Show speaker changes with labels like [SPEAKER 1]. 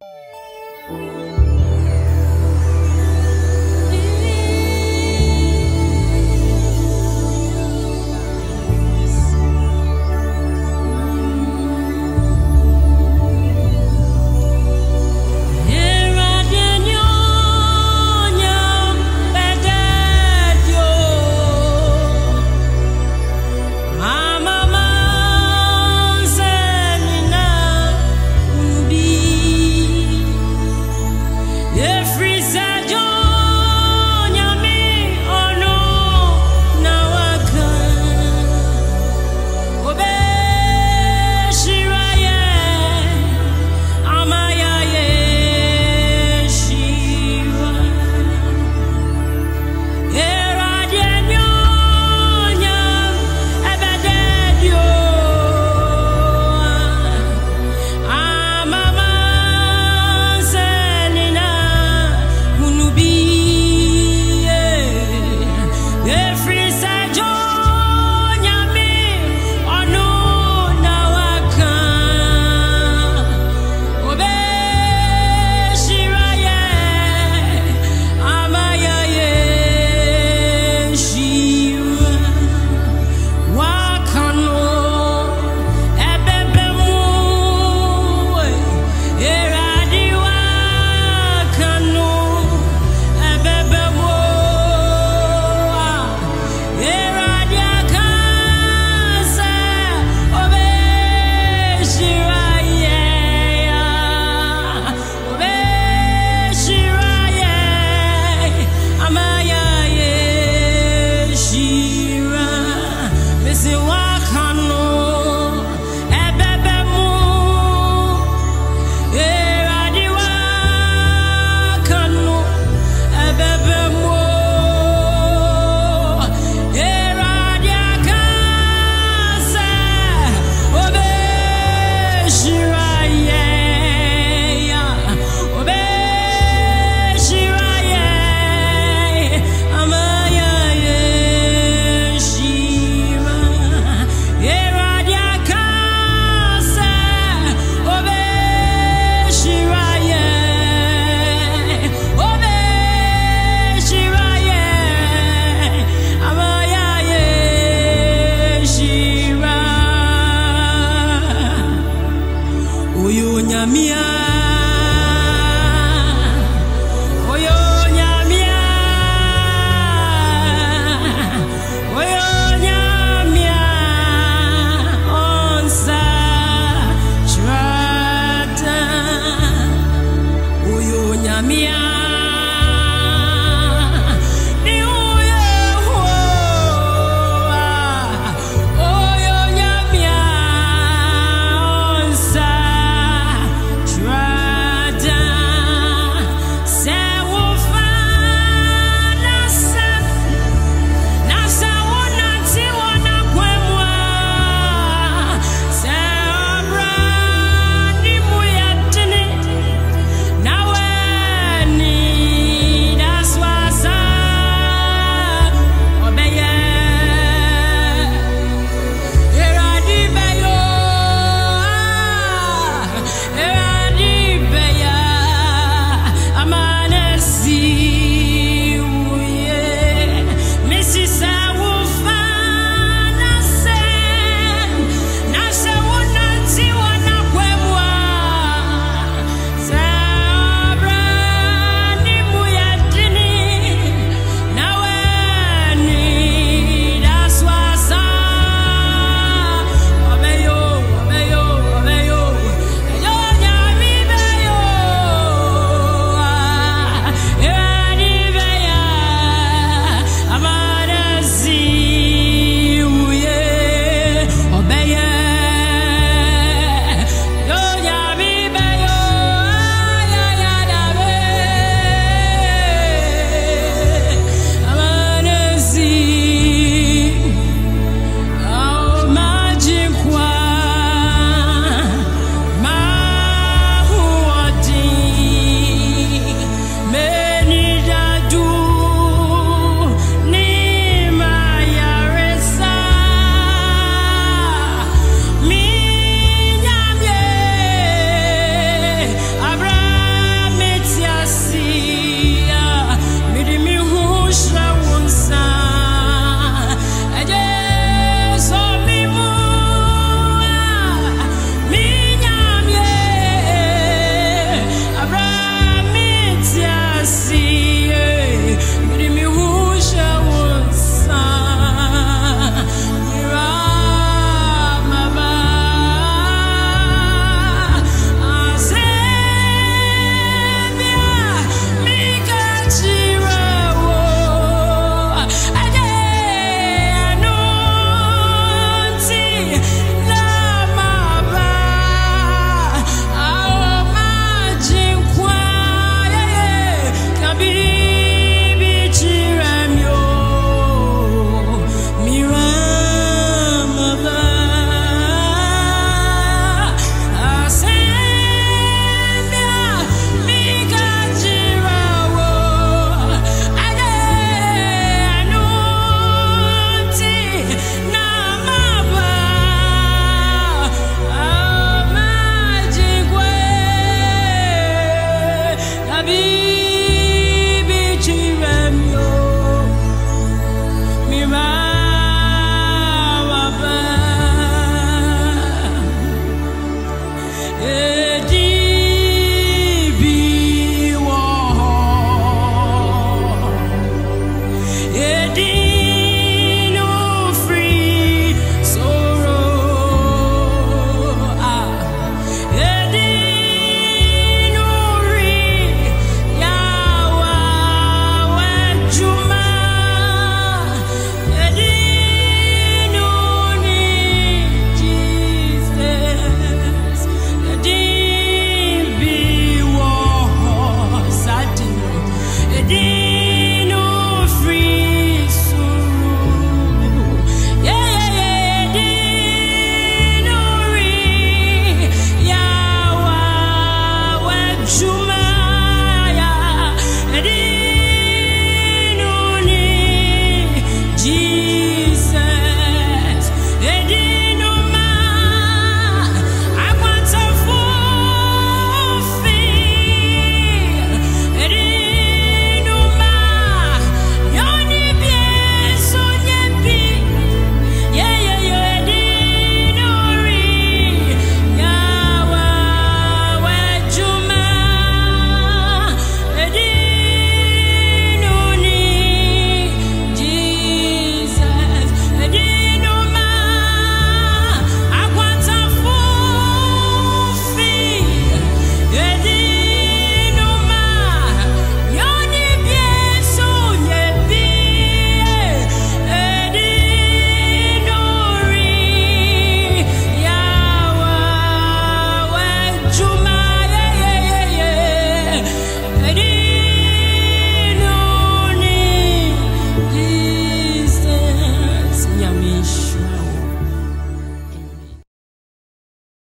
[SPEAKER 1] you Nyamia